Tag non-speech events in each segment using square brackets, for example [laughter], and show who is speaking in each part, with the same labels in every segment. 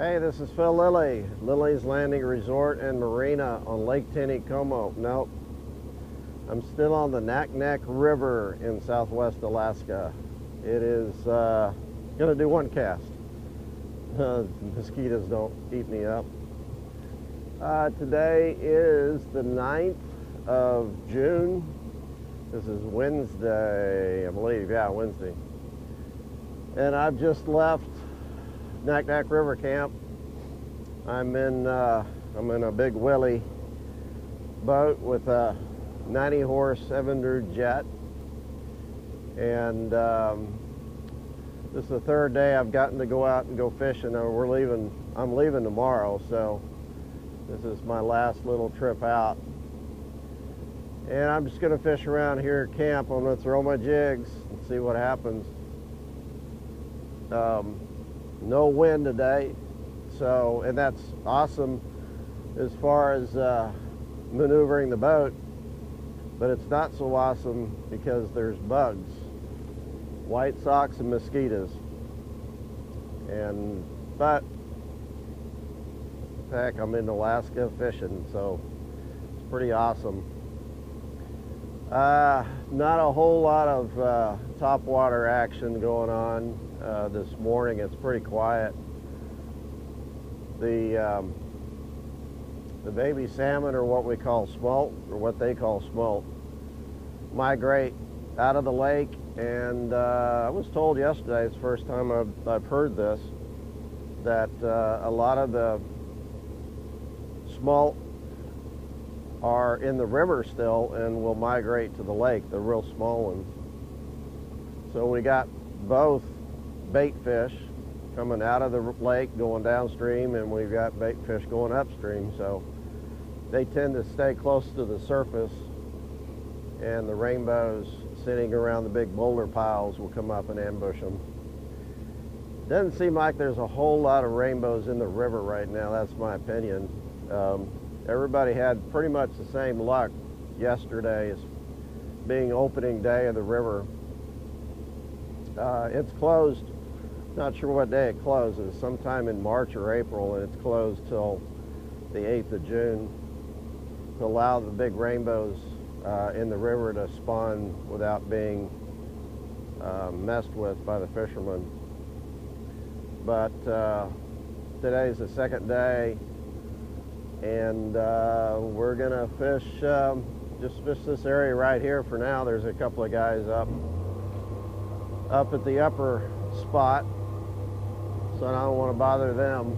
Speaker 1: Hey, this is Phil Lilley, Lilley's Landing Resort and Marina on Lake Taneycomo. Nope, I'm still on the Naknek River in southwest Alaska. It is uh, gonna do one cast. Uh, [laughs] mosquitoes don't eat me up. Uh, today is the 9th of June. This is Wednesday, I believe, yeah, Wednesday. And I've just left Naknek River Camp. I'm in uh, I'm in a big Willie boat with a 90 horse Evinrude jet, and um, this is the third day I've gotten to go out and go fishing. Uh, we're leaving. I'm leaving tomorrow, so this is my last little trip out. And I'm just going to fish around here at camp. I'm to throw my jigs and see what happens. Um, no wind today, so and that's awesome as far as uh, maneuvering the boat. But it's not so awesome because there's bugs, white socks and mosquitoes. And but heck, I'm in Alaska fishing, so it's pretty awesome. Uh, not a whole lot of uh, topwater action going on uh, this morning. It's pretty quiet. The um, the baby salmon, or what we call smolt, or what they call smolt, migrate out of the lake. And uh, I was told yesterday, it's the first time I've, I've heard this, that uh, a lot of the smolt are in the river still and will migrate to the lake, the real small ones. So we got both bait fish coming out of the lake going downstream and we've got bait fish going upstream. So they tend to stay close to the surface and the rainbows sitting around the big boulder piles will come up and ambush them. Doesn't seem like there's a whole lot of rainbows in the river right now, that's my opinion. Um, everybody had pretty much the same luck yesterday as being opening day of the river. Uh, it's closed, not sure what day it closes, sometime in March or April, and it's closed till the 8th of June to allow the big rainbows uh, in the river to spawn without being uh, messed with by the fishermen. But uh, today's the second day and uh, we're gonna fish um, just fish this area right here for now. There's a couple of guys up up at the upper spot. So I don't want to bother them.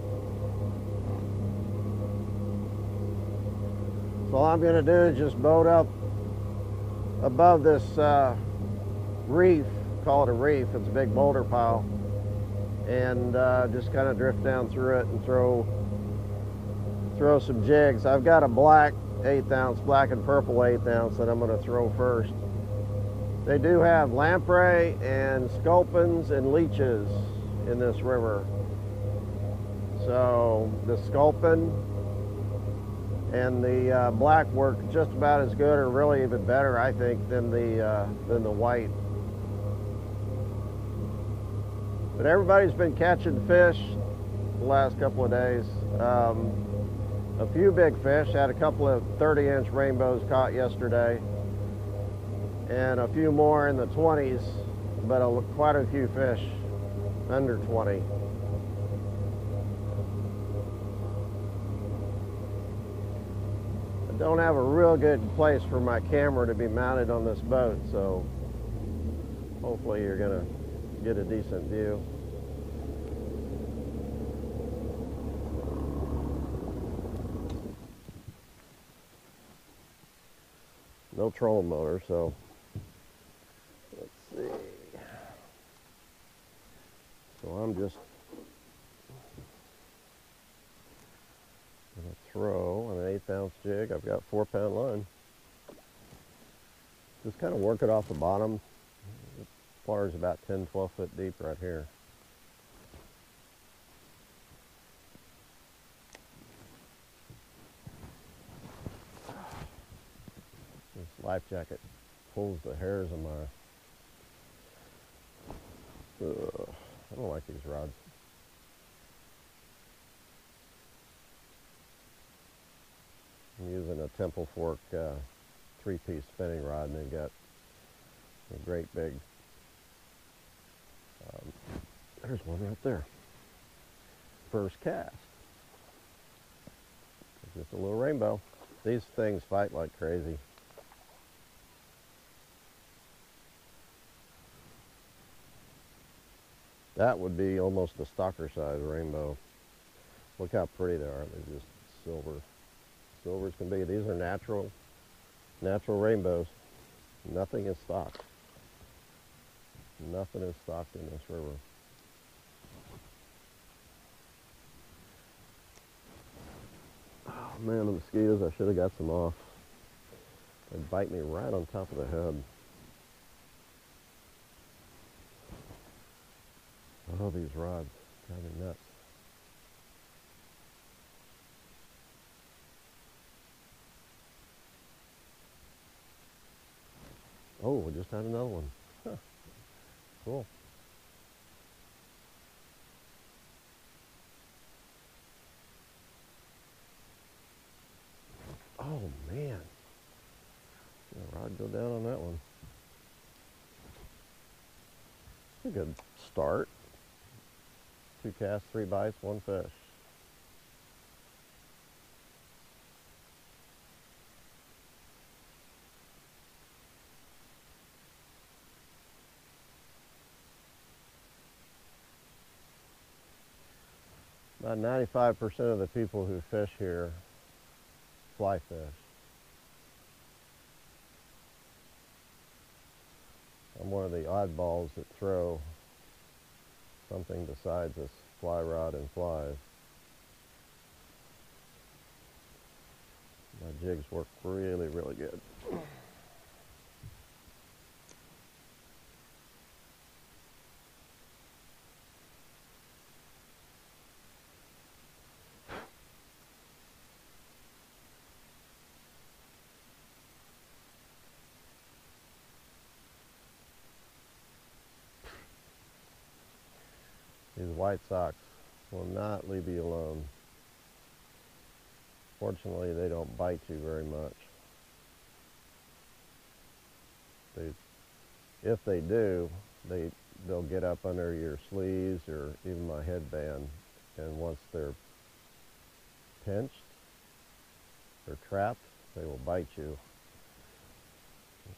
Speaker 1: So all I'm gonna do is just boat up above this uh, reef call it a reef it's a big boulder pile and uh, just kind of drift down through it and throw throw some jigs. I've got a black eighth ounce, black and purple eighth ounce that I'm going to throw first. They do have lamprey and sculpins and leeches in this river. So the sculpin and the uh, black work just about as good or really even better, I think, than the, uh, than the white. But everybody's been catching fish the last couple of days. Um, a few big fish. Had a couple of 30 inch rainbows caught yesterday and a few more in the 20s, but a, quite a few fish under 20. I don't have a real good place for my camera to be mounted on this boat, so hopefully you're gonna get a decent view. No trolling motor, so let's see. So I'm just gonna throw on an eighth ounce jig. I've got four pound line. Just kind of work it off the bottom. The water's about 10, 12 foot deep right here. life jacket pulls the hairs on my... Ugh, I don't like these rods. I'm using a temple fork uh, three-piece spinning rod and then got a great big... Um, there's one right there. First cast. Just a little rainbow. These things fight like crazy. That would be almost a stocker size rainbow. Look how pretty they are. They're just silver. Silver as can be. These are natural, natural rainbows. Nothing is stocked. Nothing is stocked in this river. Oh man, the mosquitoes, I should have got some off. They bite me right on top of the head. Oh, these rods drive me nuts. Oh, we just had another one. Huh. Cool. Oh man. The rod go down on that one. A good start. Two casts, three bites, one fish. About 95% of the people who fish here fly fish. I'm one of the oddballs that throw something besides this fly rod and flies. My jigs work really, really good. These white socks will not leave you alone. Fortunately, they don't bite you very much. They, if they do, they they'll get up under your sleeves or even my headband, and once they're pinched, they're trapped, they will bite you,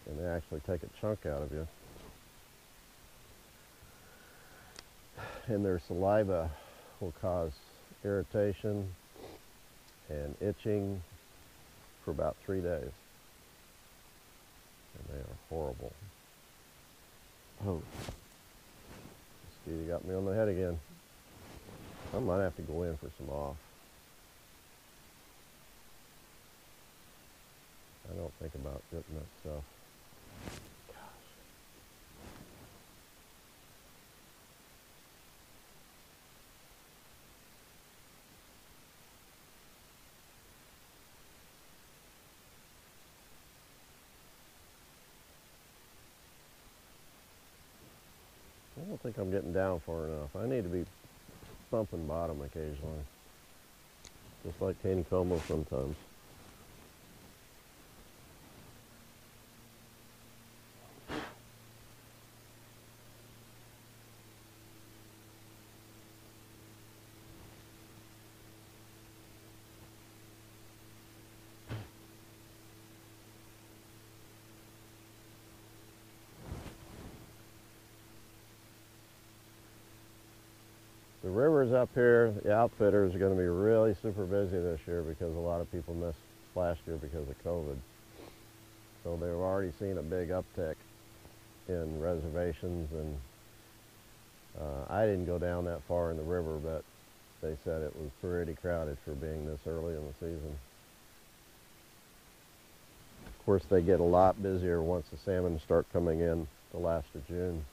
Speaker 1: and they actually take a chunk out of you. And their saliva will cause irritation and itching for about three days. And they are horrible. Oh, mosquito got me on the head again. I might have to go in for some off. I don't think about getting that stuff. I don't think I'm getting down far enough. I need to be bumping bottom occasionally. Just like Taneycomo sometimes. Rivers up here, the outfitters are going to be really super busy this year because a lot of people missed last year because of COVID. So they've already seen a big uptick in reservations and uh, I didn't go down that far in the river, but they said it was pretty crowded for being this early in the season. Of course, they get a lot busier once the salmon start coming in the last of June.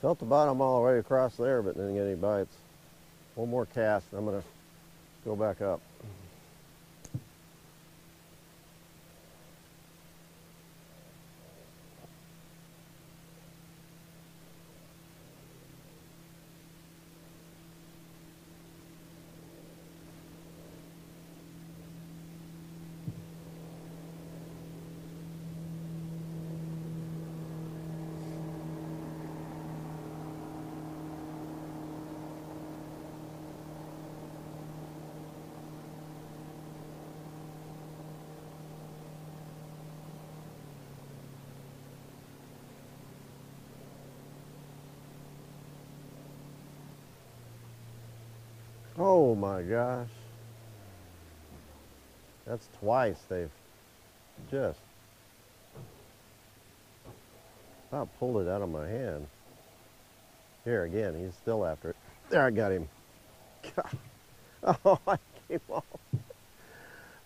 Speaker 1: Felt the bottom all the way across there, but didn't get any bites. One more cast, and I'm gonna go back up. Oh my gosh. That's twice they've just about pulled it out of my hand. Here again, he's still after it. There, I got him. [laughs] Oh, I came off.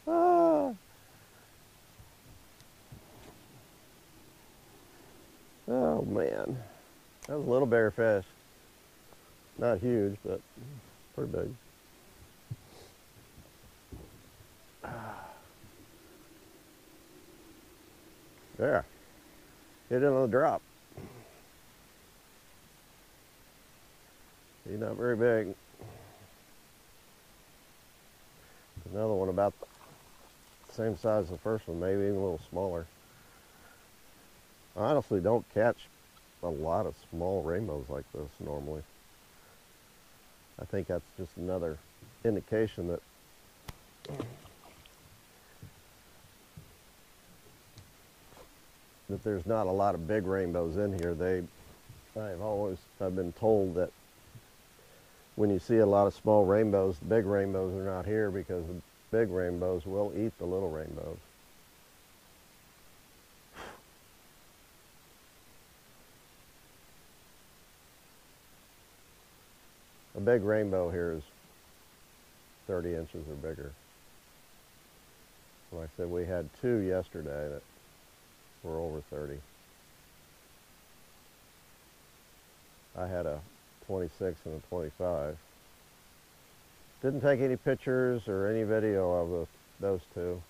Speaker 1: Ah. Oh man, that was a little bigger fish. Not huge, but pretty big. There. Hit it on the drop. He's not very big. Another one about the same size as the first one, maybe even a little smaller. I honestly don't catch a lot of small rainbows like this normally. I think that's just another indication that that there's not a lot of big rainbows in here. They, I've always, I've been told that when you see a lot of small rainbows, the big rainbows are not here because the big rainbows will eat the little rainbows. A big rainbow here is 30 inches or bigger. Like I said, we had two yesterday that were over 30. I had a 26 and a 25. Didn't take any pictures or any video of the, those two.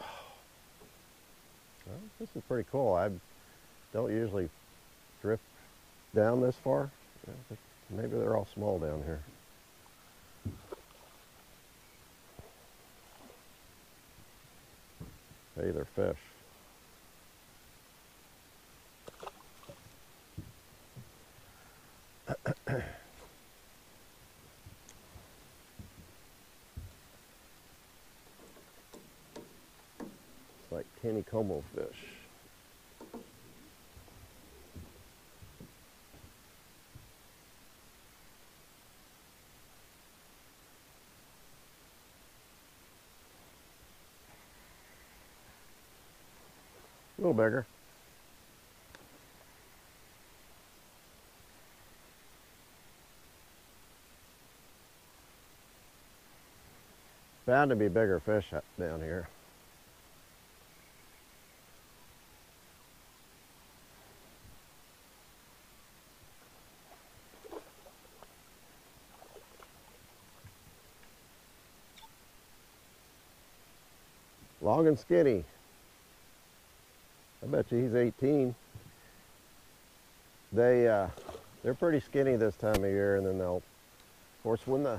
Speaker 1: [sighs] Well, this is pretty cool. I don't usually drift down this far. Maybe they're all small down here. Hey, they're fish. [coughs] it's like Taneycomo fish. Little bigger. Bound to be bigger fish down here. Long and skinny. I bet you he's 18. They, uh, they're pretty skinny this time of year, and then they'll, of course, when the,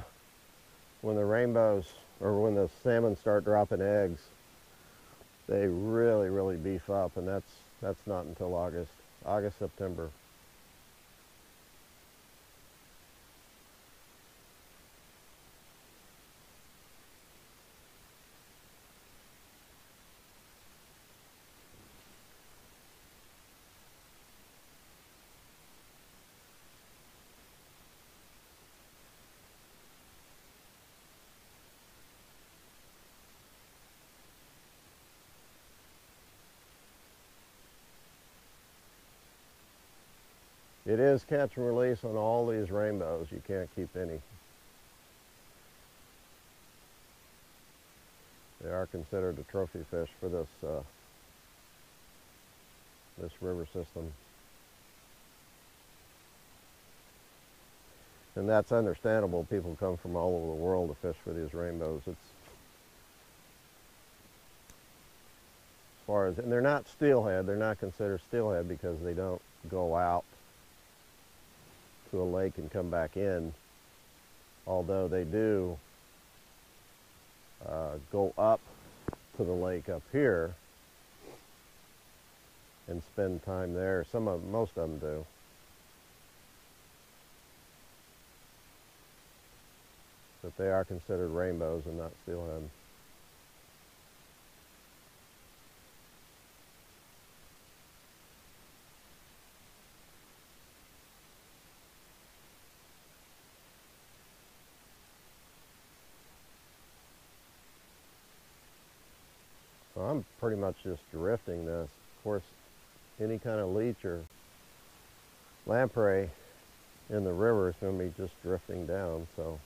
Speaker 1: when the rainbows or when the salmon start dropping eggs, they really, really beef up, and that's that's not until August, August, September. It is catch and release on all these rainbows. You can't keep any. They are considered a trophy fish for this uh, this river system. And that's understandable. People come from all over the world to fish for these rainbows. It's as far as, and they're not steelhead. They're not considered steelhead because they don't go out to a lake and come back in. Although they do uh, go up to the lake up here and spend time there. Some of most of them do. But they are considered rainbows and not steelhead. So I'm pretty much just drifting this. Of course, any kind of leech or lamprey in the river is going to be just drifting down. So.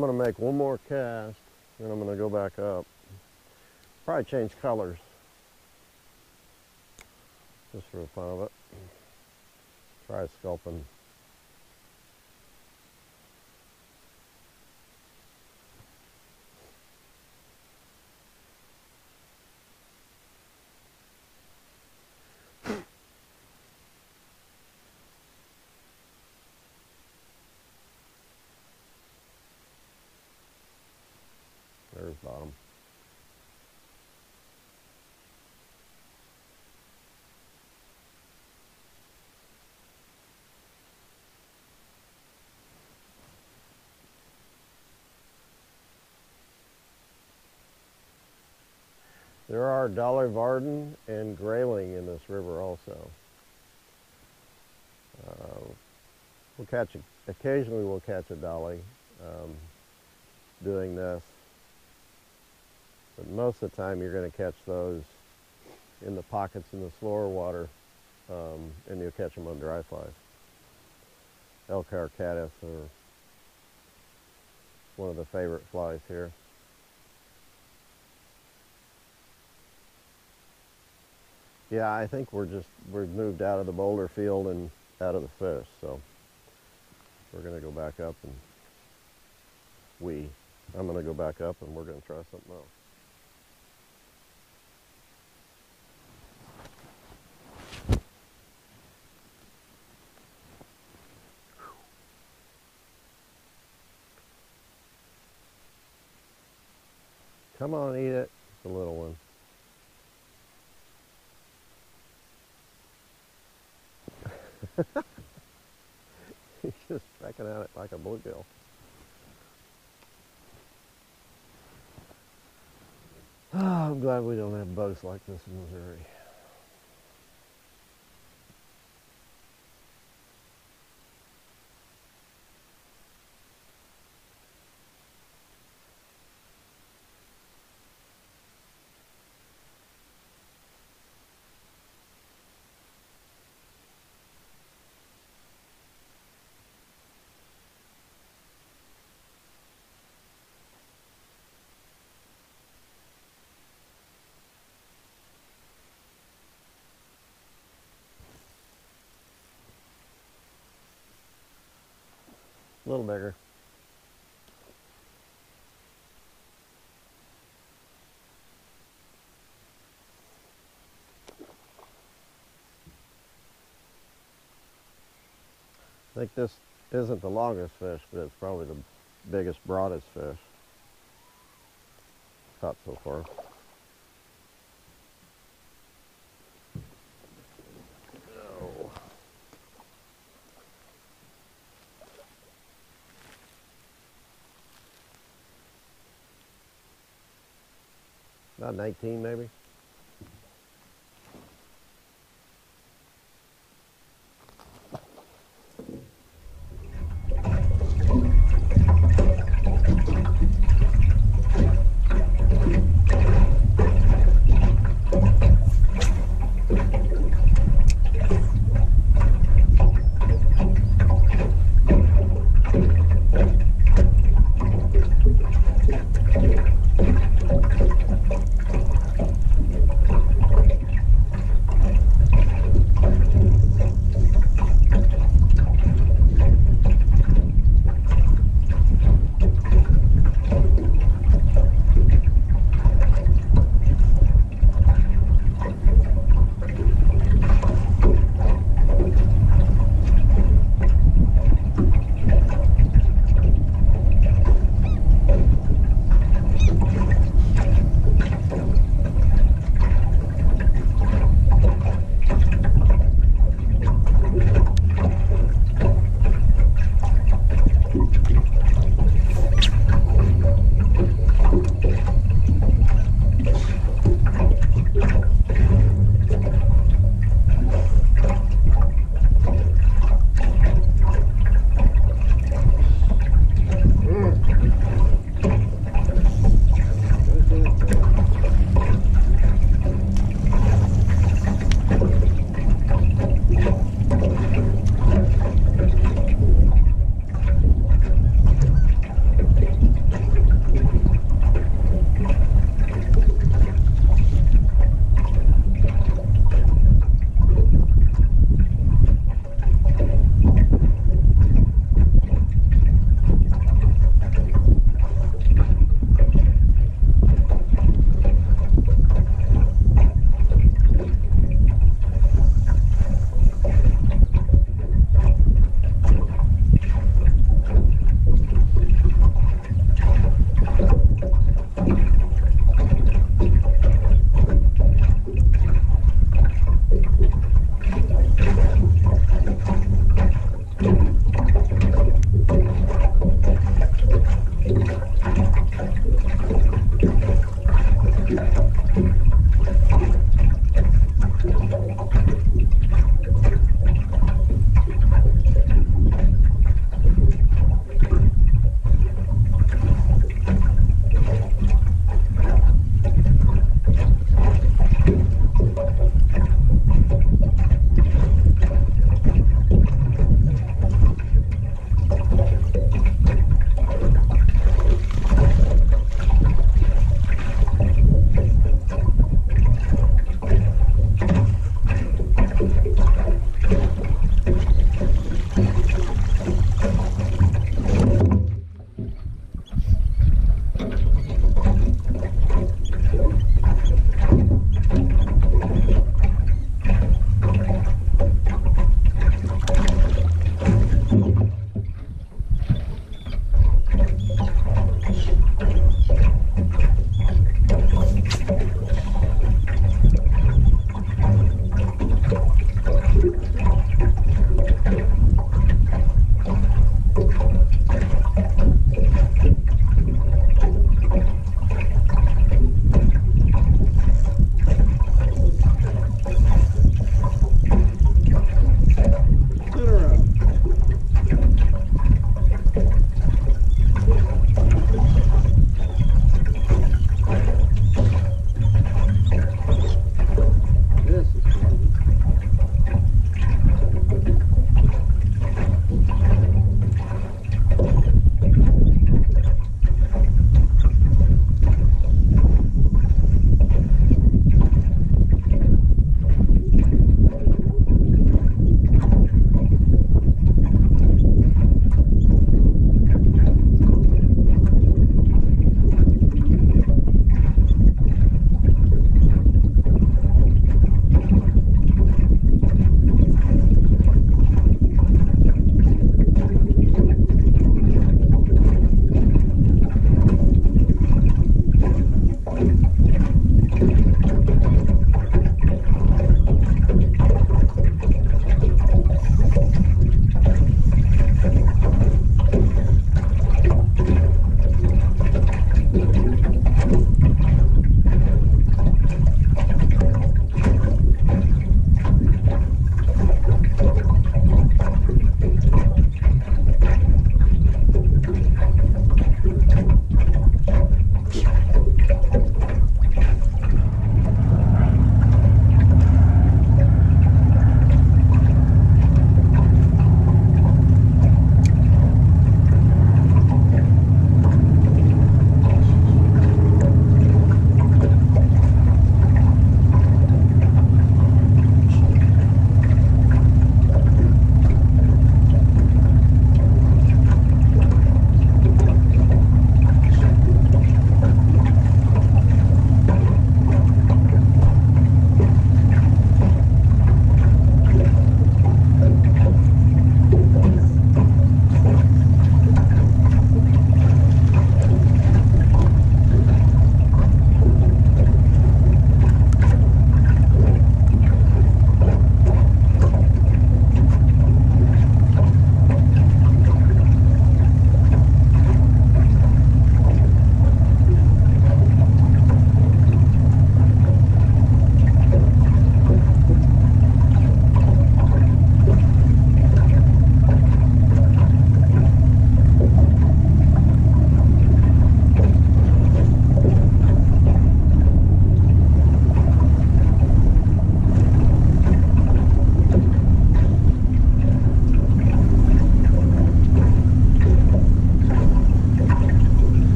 Speaker 1: Going to make one more cast, and I'm going to go back up. Probably change colors, just for the fun of it. Try sculpin. There's bottom. There are dolly varden and grayling in this river also. Uh, we'll catch, a, occasionally we'll catch a dolly um, doing this. But most of the time you're going to catch those in the pockets in the slower water um, and you'll catch them on dry flies. elk hair caddis are one of the favorite flies here. Yeah, I think we're just, we've moved out of the boulder field and out of the fish, so we're going to go back up and we, I'm going to go back up and we're going to try something else. Come on, eat it. It's a little one. [laughs] He's just pecking at it like a bluegill. Oh, [sighs] I'm glad we don't have boats like this in Missouri. A little bigger. I think this isn't the longest fish, but it's probably the biggest, broadest fish caught so far. 18 maybe?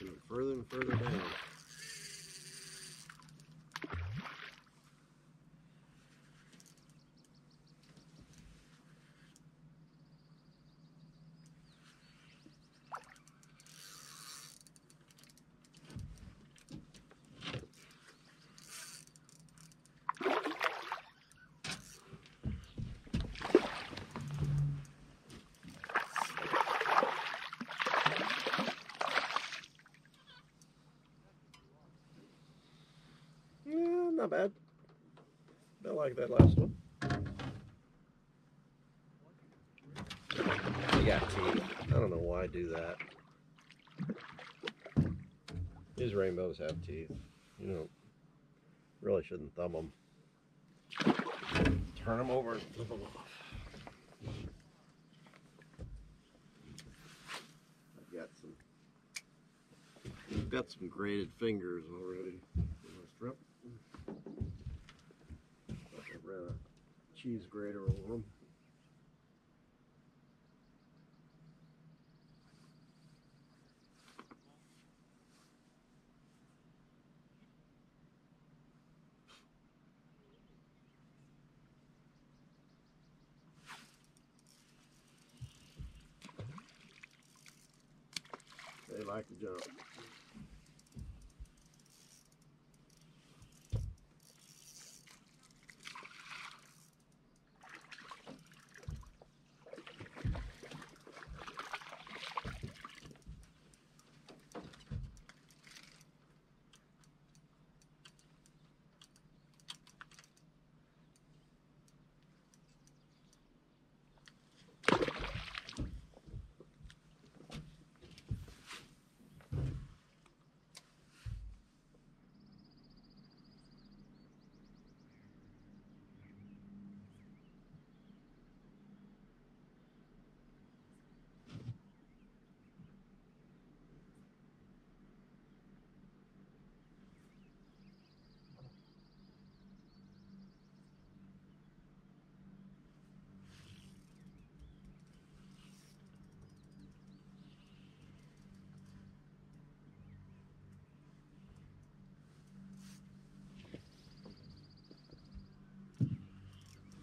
Speaker 1: Further and further down. Yeah, not bad. I like that last one. I got teeth. I don't know why I do that. These rainbows have teeth. You know, really shouldn't thumb them. Turn them over and flip them off. I've got some. I've got some grated fingers already. in my strip. I ran a cheese grater over them.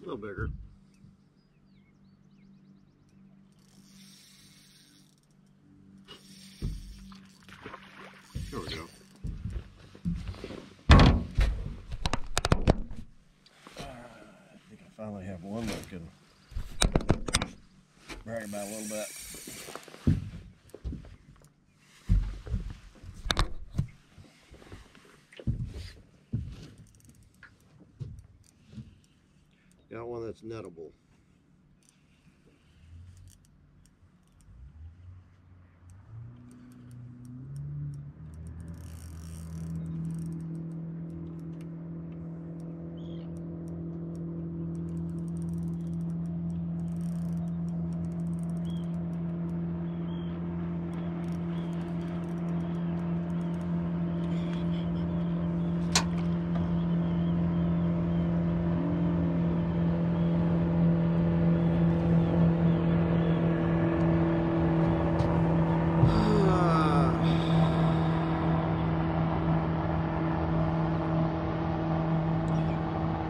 Speaker 1: Little bigger. There we go. I think I finally have one that can brag about a little bit. Got one that's nettable.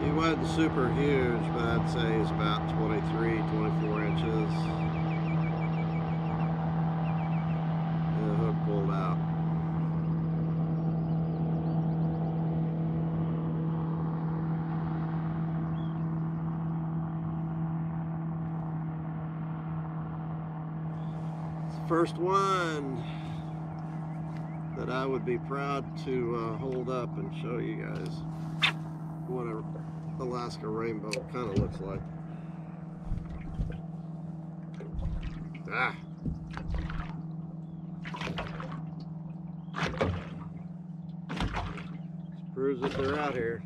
Speaker 1: He wasn't super huge, but I'd say he's about 23, 24 inches. The hook pulled out. It's the first one that I would be proud to uh, hold up and show you guys what a Alaska rainbow kind of looks like. Ah. Proves that they're out here.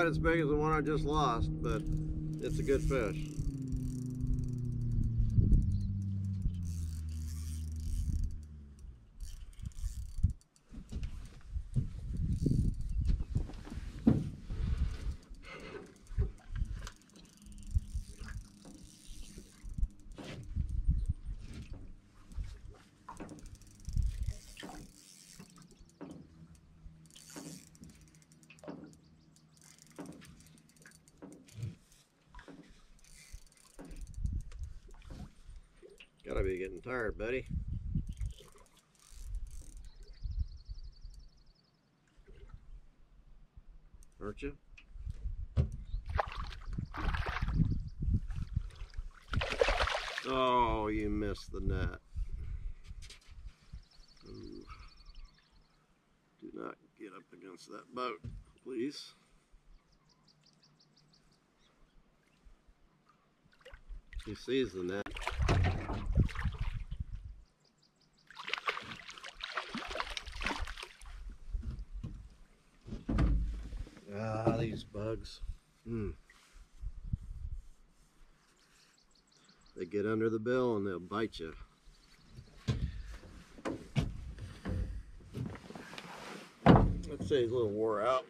Speaker 1: Not as big as the one I just lost, but it's a good fish. Gotta be getting tired, buddy. Aren't you? Oh, you missed the net. Ooh. Do not get up against that boat, please. He sees the net. Ah, these bugs. Hmm. They get under the bill and they'll bite you. Let's say he's a little wore out.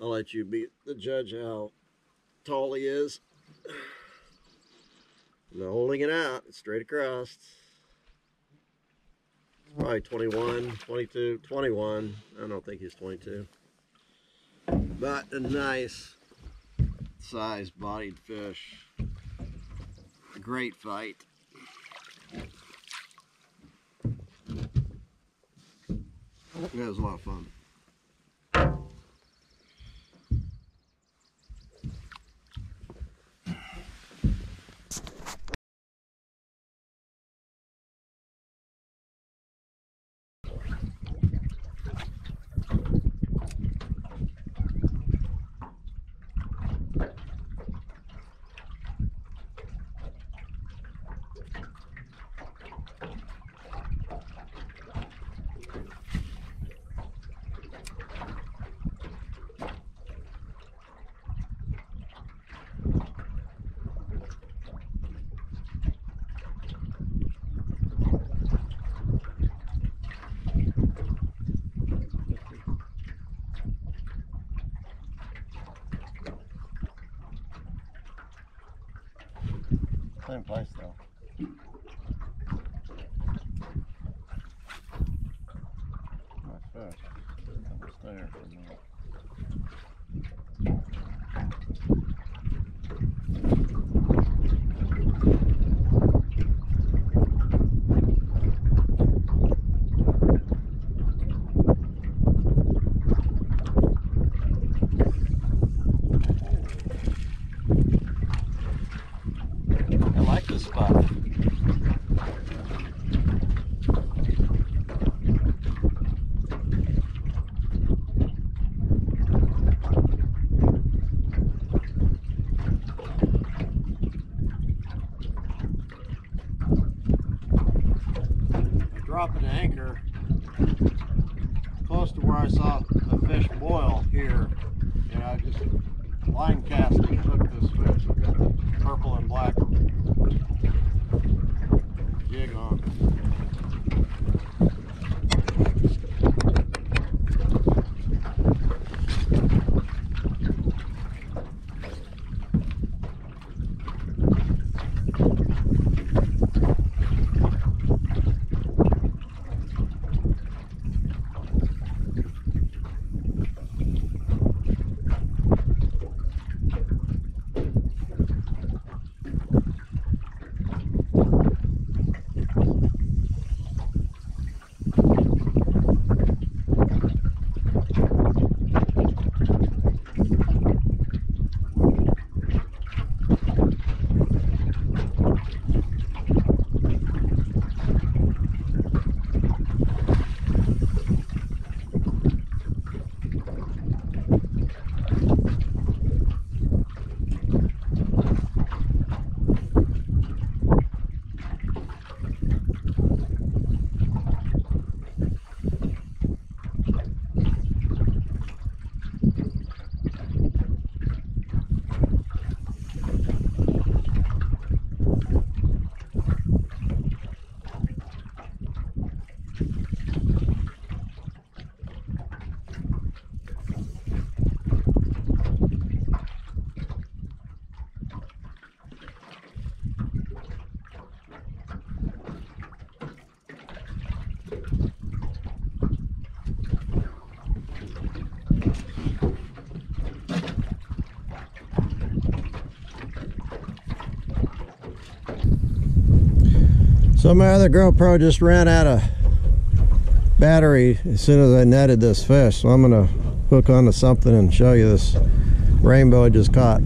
Speaker 1: I'll let you be the judge how tall he is. Holding it out, straight across. It's probably 21, 22, 21. I don't think he's 22. But a nice sized bodied fish. A great fight. That was a lot of fun. So my other GoPro just ran out of battery as soon as I netted this fish. So I'm gonna hook onto something and show you this rainbow I just caught.